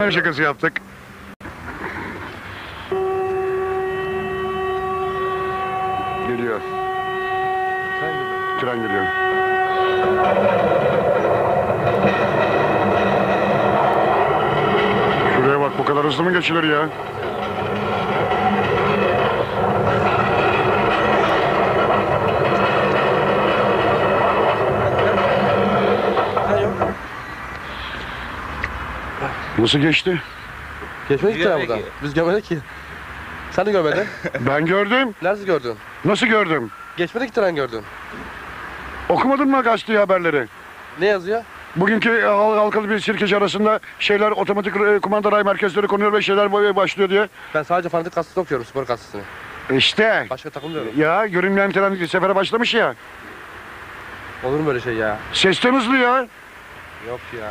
Her şakası yaptık. Geliyor. Tren geliyor. Şuraya bak bu kadar hızlı mı geçilir ya? Nasıl geçti? Geçmedik ki buradan. Biz görmedik ki. Sen de görmedin. Ben gördüm. Nerede gördün? Nasıl gördüm? Geçmedik ki tren gördün. Okumadın mı gazeteye haberleri? Ne yazıyor? Bugünkü hal- halkalı bir sirkeci arasında şeyler otomatik e, kumanda ray merkezleri konuyor ve şeyler böyle başlıyor diye. Ben sadece fanatik gazetesi okuyorum, spor gazetesini. İşte Başka takılmıyorum. ya görünmeyen tren sefere başlamış ya. Olur mu böyle şey ya? Sesten hızlı ya. Yok ya.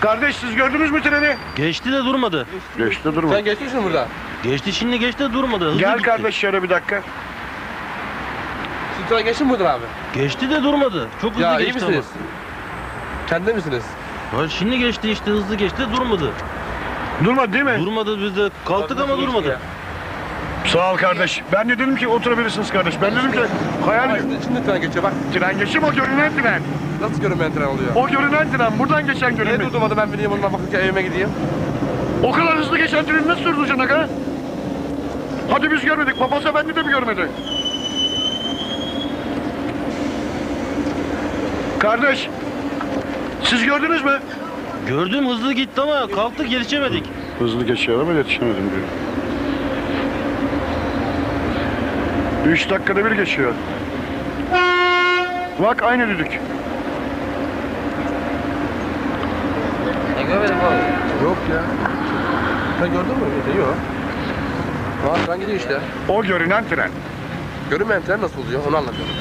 Kardeş siz gördünüz mü treni? Geçti de durmadı. Geçti durma. Sen geçmişsin burada. Geçti şimdi geçti de durmadı. Hızlı Gel gitti. kardeş şöyle bir dakika. Siz tren geçtin mi buradan abi? Geçti de durmadı. Çok hızlı Ya iyi geçti misiniz? Kendi misiniz? ama. Ha, şimdi geçti işte hızlı geçti de durmadı. Durmadı değil mi? Durmadı biz de kalktık ama durmadı. Sağ ol kardeş. Ben de dedim ki oturabilirsiniz kardeş. Ben dedim ki hayal Şimdi, tren geçiyor bak. tren geçim o görünen tren. Nasıl görünmeyen tren oluyor? O görünen tren. Buradan geçen Niye görünmeyen. durdurmadı ben bileyim ondan bakırken evime gideyim. O kadar hızlı geçen tren nasıl durduracak ha? Hadi biz görmedik. Papaz efendi de mi görmedi? Kardeş. Siz gördünüz mü? Gördüm hızlı gitti ama kalktık yetişemedik. Hızlı geçiyor ama yetişemedim diyor. Üç dakikada bir geçiyor. Bak aynı düdük. Ne görmedim abi. Yok ya. Sen gördün mü? Şey yok. Aa tren gidiyor işte. O görünen tren. Görünmeyen tren nasıl oluyor onu anlatıyorum.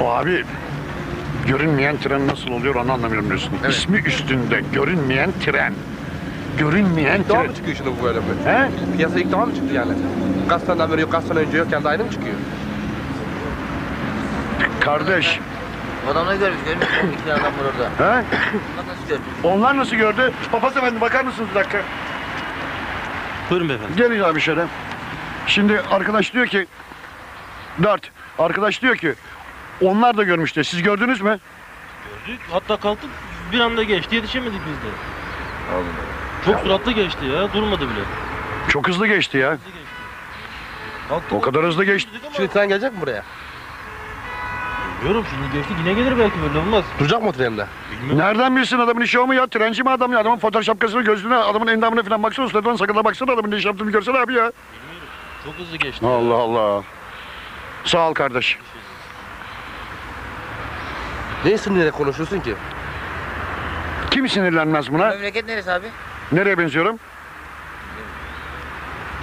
O abi görünmeyen tren nasıl oluyor onu anlamıyorum diyorsun. Evet. İsmi üstünde görünmeyen tren. Görünmeyen tren. mı çıkıyor şimdi bu böyle mi? He? Piyasaya ilk defa mı çıktı yani? Kaç seneden beri yok, kaç sene önce yok, kendi aynı mı çıkıyor? Kardeş. Bu adam ne görmüş görmüş mü? İki adam var orada. He? Bunlar nasıl görmüş? Onlar nasıl gördü? Papaz efendi bakar mısınız bir dakika? Buyurun beyefendi. Gelin abi şöyle. Şimdi arkadaş diyor ki Dört. Arkadaş diyor ki onlar da görmüş diyor. Siz gördünüz mü? Gördük hatta kalktık bir anda geçti yetişemedik biz de. Çok süratli geçti ya durmadı bile. Çok hızlı geçti ya. Hızlı geçti. O kadar hızlı geçti. ama Şimdi tren gelecek mi buraya? Bilmiyorum şimdi geçti yine gelir belki böyle olmaz. Duracak mı o trende? Bilmiyorum. Nereden bilsin adamın işi o mu ya? Trenci mi adam ya? Adamın fotoğraf şapkasını gözlüğüne, adamın endamına falan baksana. Ustadan sakına baksana adamın ne iş yaptığını görsene abi ya. Çok hızlı geçti. Allah Allah. Sağ ol kardeş. Ne sinirle konuşuyorsun ki? Kim sinirlenmez buna? Memleket neresi abi? Nereye benziyorum?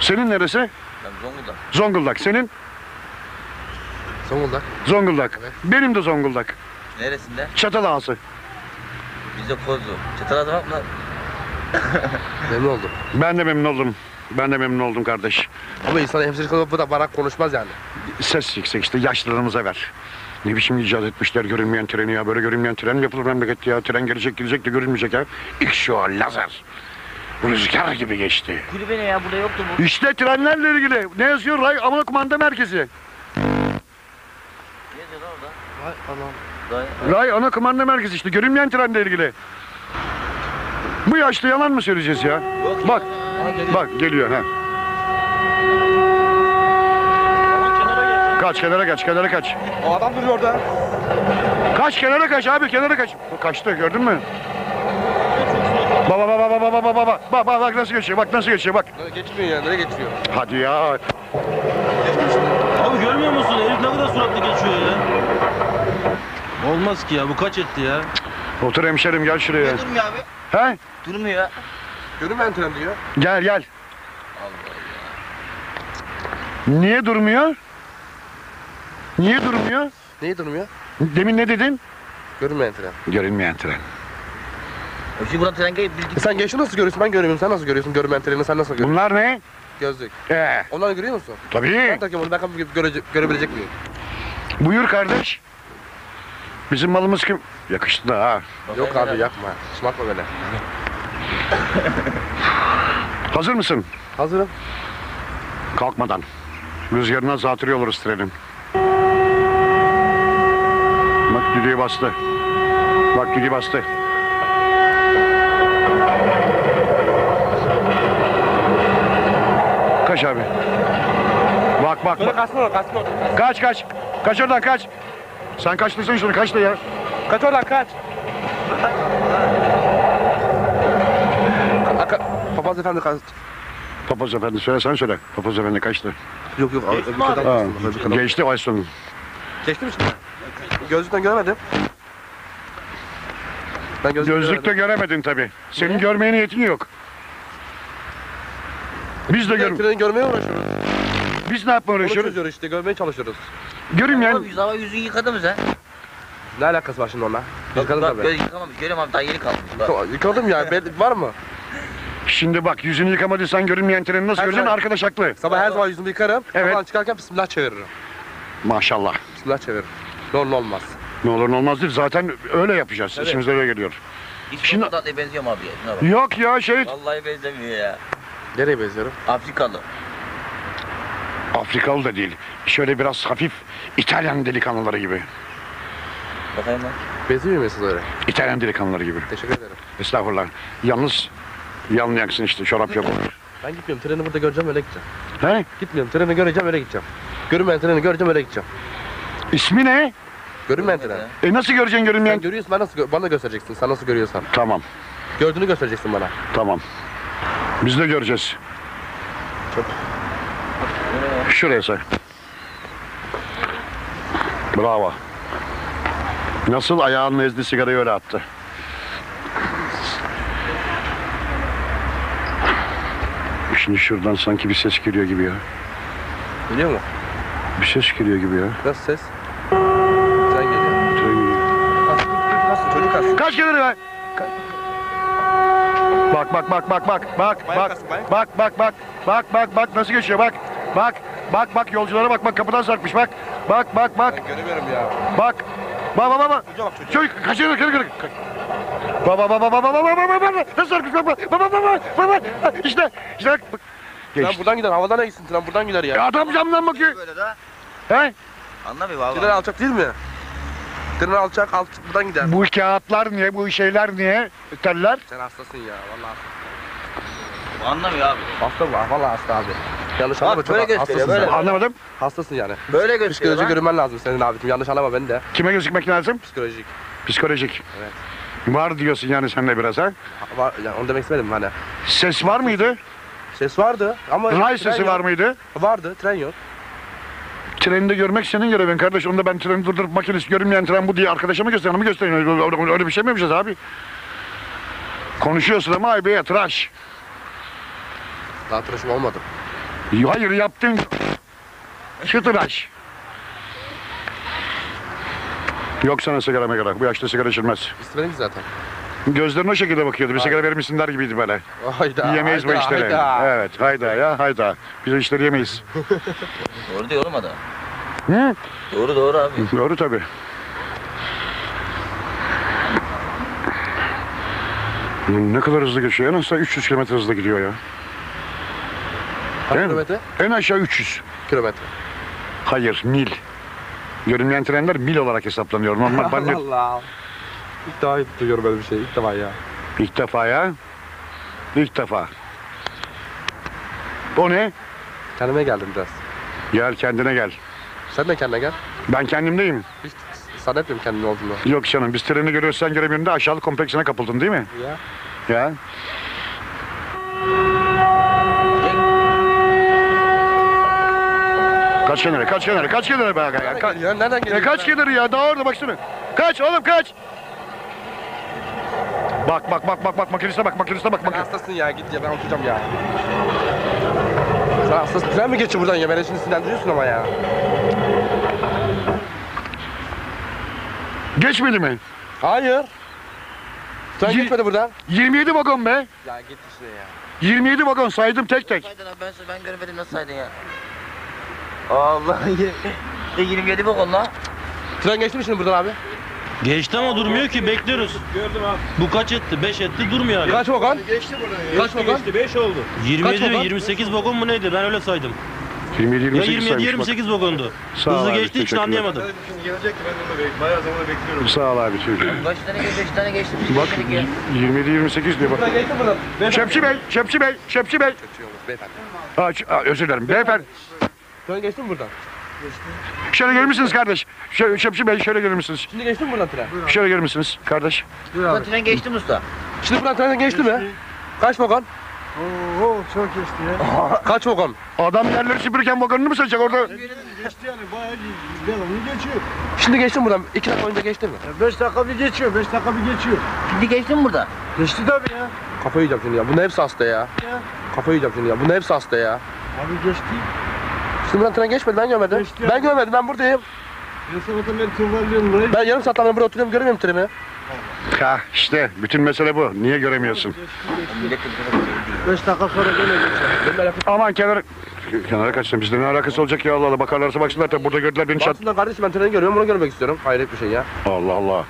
Senin neresi? Ben Zonguldak. Zonguldak. Senin? Zonguldak. Zonguldak. Evet. Benim de Zonguldak. Neresinde? Çatalağası. Bizde Kozlu. Çatalada bak mı? Memnun oldum. Ben de memnun oldum. Ben de memnun oldum kardeş. Ama insan hemşirelik olup da barak konuşmaz yani. Ses yüksek işte yaşlılarımıza ver. Ne biçim icat etmişler görünmeyen treni ya. Böyle görünmeyen tren yapılır memlekette ya. Tren gelecek gelecek de görünmeyecek ya. İlk şu lazer. Rüzgar gibi geçti. Kulübe ne ya? Burada yoktu bu. İşte trenlerle ilgili. Ne yazıyor? Ray Amına Kumanda Merkezi. Ne yazıyor lan orada? Vay anam. Daha... Ray Ana Kumanda Merkezi işte. Görünmeyen trenle ilgili. Bu yaşta yalan mı söyleyeceğiz ya? Yok Bak, Aha geliyor. bak geliyor ha. Kaç kenara kaç, kenara kaç. O adam duruyor orada. Kaç kenara kaç abi, kenara kaç. Kaçtı gördün mü? Baba baba baba baba baba baba bak bak nasıl geçiyor bak nasıl geçiyor bak. Geçmiyor ya, nereye geçiyor? Hadi ya. Abi görmüyor musun? Herif ne kadar süratli geçiyor ya. Olmaz ki ya bu kaç etti ya. Otur hemşerim gel şuraya. Niye durmuyor abi? He? Durmuyor. Görünmeyen tren diyor. Gel gel. Allah Niye durmuyor? Niye durmuyor? Neyi durmuyor? Demin ne dedin? Görünmeyen tren. Görünmeyen tren. O şimdi buradan tren gelip E sen gençleri nasıl görüyorsun? Ben göremiyorum. Sen nasıl görüyorsun görünmeyen treni? Sen nasıl görüyorsun? Bunlar ne? Gözlük. Ee, Onları görüyor musun? tabii. Ben takıyorum onu. Bakalım görecek, görebilecek miyim? Buyur kardeş. Bizim malımız kim? Yakıştı da ha. Yok abi yapma. Şımartma beni. Hazır mısın? Hazırım. Kalkmadan. Rüzgarına zatürre oluruz trenin. Bak düdüğü bastı. Bak düdüğü bastı. Kaç abi. Bak bak bak. Kaçma kaçma. Kaç kaç. Kaç oradan kaç. Sen kaçtıysın şunu kaç da ya. Kaç oradan kaç. Papaz efendi kaç. Papaz efendi söyle sen söyle. Papaz efendi kaçtı. Yok yok. Öbür kadar. Ha, Öbür geçti ay sonu. Geçti mi şimdi? Gözlükten göremedim. Ben gözlükten Gözlükte göremedin tabi. Senin görmeye niyetin yok. Biz de gör Treni görmeye uğraşıyoruz. biz ne yapmaya Onu uğraşıyoruz? çözüyoruz işte. Görmeye çalışıyoruz. Görün yani. Abi yüz hava yüzünü yıkadı mı sen? Ne alakası var şimdi onunla? Yıkadım Bak tabii. göz yıkamamış. Görüyorum abi daha yeni kalmış. Bak. Yıka- Yıkadım ya. Ben- Var mı? Şimdi bak yüzünü yıkamadıysan görünmeyen treni nasıl Her göreceksin? zaman- Arkadaş haklı. Sabah her zaman yüzümü yıkarım. Evet. Sabahdan çıkarken bismillah çeviririm. Maşallah. Bismillah çeviririm. Ne olur ne olmaz. Ne olur ne olmaz değil. Zaten öyle yapacağız. Evet. İçimize öyle geliyor. Hiç Şimdi- Şimdi... tatlıya benziyor mu abi ya? Şuna bak. Yok ya şey Vallahi benzemiyor ya. Nereye benziyorum? Afrikalı. Afrikalı da değil. Şöyle biraz hafif İtalyan delikanlıları gibi. Bakayım lan. Benziyor siz öyle? İtalyan delikanlıları gibi. Teşekkür ederim. Estağfurullah. Yalnız yanlayacaksın işte çorap yok. Ben gitmiyorum. Treni burada göreceğim öyle gideceğim. He? Gitmiyorum. Treni göreceğim öyle gideceğim. Görünmeyen treni göreceğim öyle gideceğim. İsmi ne? Görünmeyen tren. E nasıl göreceksin Sen görünmeyen? görüyorsun ben nasıl gö- bana göstereceksin. Sen nasıl görüyorsan. Tamam. Gördüğünü göstereceksin bana. Tamam. Biz de göreceğiz. Şuraya say. Bravo. Nasıl ayağının ezdi sigarayı öyle attı. Şimdi şuradan sanki bir ses geliyor gibi ya. Biliyor musun? Bir ses geliyor gibi ya. Nasıl ses? Sen geliyor. Tren geliyor. Nasıl çocuk aslında. Kaç gelir be? Bak bak bak bak bak bak bak bak bak bak bak bak bak nasıl geçiyor bak bak bak bak yolculara bak bak kapıdan sarkmış bak bak bak bak Ben göremiyorum ya. bak bak bak bak Çocuğa bak çocuğa. çocuk kaçırır kırık kırık baba baba baba baba baba baba baba nasıl sarkmış bak bak baba baba baba işte işte bak Geçti. buradan gider. Havadan ne gitsin? Tren buradan gider ya. Ya adam camdan bakıyor. Böyle de. He? Anlamıyor abi. Tren alçak değil mi? Tren alçak, alt buradan gider. Bu kağıtlar niye bu şeyler niye teller? Sen hastasın ya vallahi. Anlamıyor abi. Hasta bu. Vallahi hasta abi. Yanlış Bak, anlama çok böyle gösteriyor, hastasın böyle. sen. Anlamadım. Hastasın yani. Böyle gösteriyor Psikoloji lan. görünmen lazım senin abicim. Yanlış anlama beni de. Kime gözükmek lazım? Psikolojik. Psikolojik. Evet. Var diyorsun yani sen de biraz ha? Ha- Var, yani onu demek istemedim hani. Ses var mıydı? Ses vardı ama... Ray tren sesi yok. var mıydı? Vardı, tren yok. Treni de görmek senin görevin kardeş. Onu da ben treni durdurup makinesi görünmeyen tren bu diye arkadaşıma mı göstereyim? Mı göstereyim? Öyle, bir şey mi yapacağız abi? Konuşuyorsun ama ay be tıraş. Daha tıraşım olmadı. Hayır yaptın. Şu tıraş. Yok sana sigara megara. Bu yaşta sigara içilmez. İstemedim zaten. Gözlerin o şekilde bakıyordu. Bir sigara der gibiydi böyle. Hayda. Yiyemeyiz bu hayda, işleri. hayda. Evet hayda ya hayda. Biz o işleri yemeyiz. Doğru diyor oğlum adam. Hı? Doğru doğru abi. Doğru tabii. Ne kadar hızlı geçiyor? En aşağı 300 km hızla gidiyor ya. Kaç kilometre? En aşağı 300. Kilometre. Hayır, mil. Görünmeyen trenler mil olarak hesaplanıyor. Normal ben de Allah. İlk defa duyuyorum böyle bir şey. İlk defa ya. ilk defa ya. İlk defa. O ne? Kendime geldim biraz. Gel kendine gel. Sen de kendine gel. Ben kendimdeyim. Hiç zannetmiyorum kendin olduğunu. Yok canım biz treni görüyoruz sen göremiyorsun da aşağılık kompleksine kapıldın değil mi? Ya. Ya. Kaç kenara, kaç kenara, kaç kenara be ya. Ka- ya nereden E geliyor? kaç kenarı ya? Daha orada baksana. Kaç oğlum kaç. Bak bak bak bak bak makiniste bak makiniste bak Sen bak. hastasın ya git ya ben oturacağım ya. Sen hastasın. Tren mi geçiyor buradan ya? Beni şimdi sinirlendiriyorsun ama ya. Geçmedi mi? Hayır. Tren Yir- geçmedi buradan. 27 vagon be. Ya git işte ya. 27 vagon saydım tek tek. Saydın abi ben, ben görmedim nasıl saydın ya. Allah ya 27 bak onunla. Tren geçti mi şimdi buradan abi? Geçti ama durmuyor ki bekliyoruz. Gördüm abi. Bu kaç etti? 5 etti durmuyor hala. Kaç vagon? Kaç vagon? 27 vagon? mi 28 vagon mu neydi? Ben öyle saydım. 27 Ya 28 27 saymış 28 vagondu. Sağ ol Hızlı abi, geçti hiç teşekkürler. anlayamadım. bak. Sağ ol abi çocuğum. Kaç tane geçti? 5 tane geçti. Bak geçmedik ya. 27 28 diyor bak. Geçti buradan. Şemsi Bey, Şemsi Bey, Şemsi Bey. Ha, ç- ha, özür dilerim. Beyefendi. Tren geçti mi buradan? Şöyle gelir misiniz kardeş? Şöyle, Şemsi Bey şöyle gelir misiniz? Şimdi geçti mi buradan tren? Şöyle gelir misiniz kardeş? Buradan tren geçti mi usta? Şimdi buradan tren geçti mi? Kaç vagon? Oo çok geçti ya. Kaç vagon? Adam yerleri süpürürken vagonunu mu seçecek orada? Geçti yani bayağı devamlı geçiyor. Şimdi geçti mi buradan? İki dakika önce geçti mi? 5 dakika bir geçiyor, 5 dakika bir geçiyor. Şimdi geçti mi burada? Geçti tabii ya. Kafayı yiyeceğim şimdi ya. Bunun hepsi hasta ya. Ya. Kafayı yiyeceğim şimdi ya. Bunun hepsi hasta ya. Abi geçti. Şimdi buradan tren geçmedi ben görmedim. Geçti ya. Ben görmedim ben buradayım. Ben sabahtan beri tırmanıyorum burayı. Ben yarım saatten beri burada oturuyorum göremiyorum treni. Ha işte bütün mesele bu. Niye göremiyorsun? 5 dakika sonra gene geçer. Aman kenar... Kenara kaçtım. Bizde ne alakası olacak ya Allah Allah. Bakarlarsa baksınlar tabii burada gördüler beni çat. Baksınlar kardeşim ben treni görüyorum bunu görmek istiyorum. Hayret bir şey ya. Allah Allah.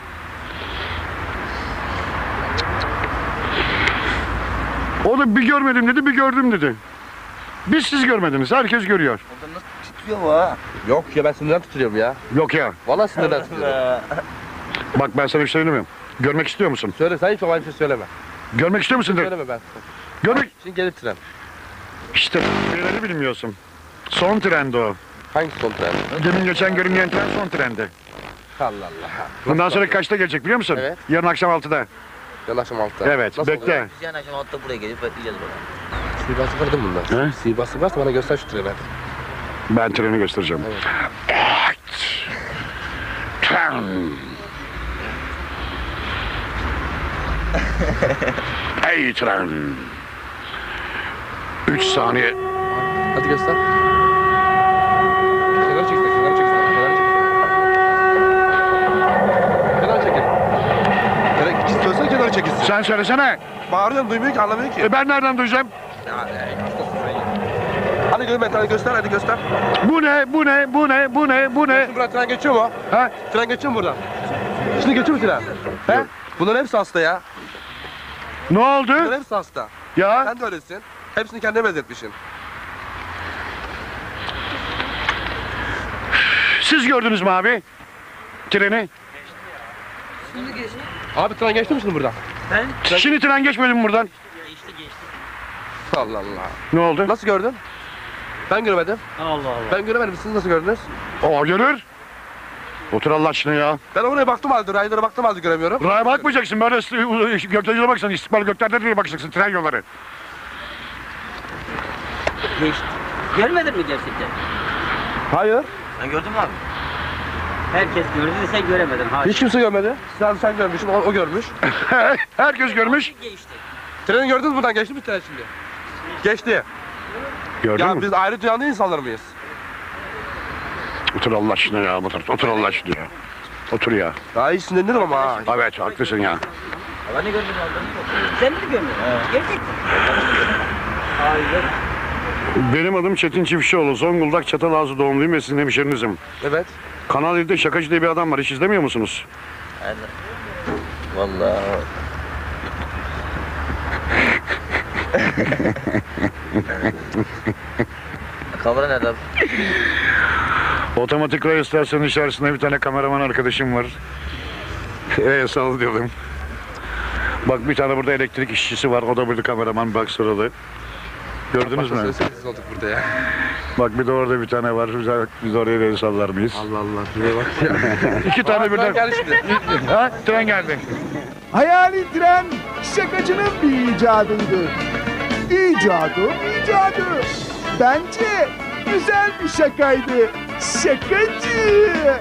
O da bir görmedim dedi, bir gördüm dedi. Biz siz görmediniz, herkes görüyor. Orada nasıl titriyor bu ha? Yok ya ben sinirden tutuyorum ya. Yok ya, Vallahi sinirden tutuyorum. bak ben sana bir şey söyleyeyim mi? Görmek istiyor musun? Söyle sen hiç bir şey söyleme. Görmek istiyor musun? Söyleme ben. Görmek... Şimdi gelir tren. İşte neleri bilmiyorsun. Son trendi o. Hangi son tren? Demin geçen görünmeyen tren son trendi. Allah Allah. Bundan sonra kaçta gelecek biliyor musun? Evet. Yarın akşam 6'da. Yarın akşam altta. Evet, Nasıl bekle. oluyor? Yani akşam altta buraya gelip bekleyeceğiz burada. Sihirbazlık vardı mı bunlar? He? Sihirbazlık varsa bana göster şu treni. Ben treni göstereceğim. Tren. Ey tren. 3 saniye. Hadi göster. Kenar çeksin, kenar çeksin, kenar çeksin. Kenar çekin. Çekilsin. Sen söylesene. Bağırıyorum duymuyor ki anlamıyor ki. E ben nereden duyacağım? E. Hadi gör hadi göster hadi göster. Bu ne? Bu ne? Bu ne? Bu ne? Bu ne? Şimdi buradan tren geçiyor mu? Ha? Tren geçiyor mu buradan? Şimdi geçiyor mu tren? He? Bunların hepsi hasta ya. Ne Bunların oldu? hepsi hasta. Ya Sen de öylesin. Hepsini kendine benzetmişsin. siz gördünüz mü abi? Treni. Abi tren geçti mi şimdi buradan? Şimdi tren geçmedi mi buradan? Allah Allah. Ne oldu? Nasıl gördün? Ben göremedim. Allah Allah. Ben göremedim. Siz nasıl gördünüz? O görür. Otur Allah aşkına ya. Ben oraya baktım halde, raylara baktım halde göremiyorum. Raya bakmayacaksın. Böyle gökdelere bakacaksın. İstikbal göklerde diye bakacaksın. Tren yolları. Geçti. Görmedin mi gerçekten? Hayır. Sen gördün mü abi? Herkes gördü de sen göremedin. Ha. Hiç kimse görmedi. Sen sen görmüşsün, o, o görmüş. Geçti. Treni Herkes görmüş. gördünüz mü buradan? Geçti mi tren şimdi? Geçti. Gördün ya mü? biz ayrı dünyanın insanlar mıyız? Otur Allah aşkına ya. Otur, otur Allah aşkına ya. Otur ya. Daha iyi sinirlenirim ama ha. Evet haklısın ya. Ben de görmedim. Sen mi görmedin? Gerçekten. Hayır. Benim adım Çetin Çiftçioğlu. Zonguldak Çatalazı doğumluyum ve sizin hemşerinizim. Evet. Kanal 7'de şakacı diye bir adam var. Hiç izlemiyor musunuz? Hadi. Vallahi. Kamera nerede abi? Otomatik ray istasyonu içerisinde bir tane kameraman arkadaşım var. Eee sallıyorum. Bak bir tane burada elektrik işçisi var. O da burada kameraman bak sıralı. Gördünüz mü? Sessiz olduk burada ya. Bak bir de orada bir tane var. Biz, biz oraya da el sallar mıyız? Allah Allah. Şuraya bak ya. İki tane birden. geldi şimdi. Ha? Tren geldi. Hayali tren şakacının bir icadıydı. İcadı icadı. Bence güzel bir şakaydı. Şakacı.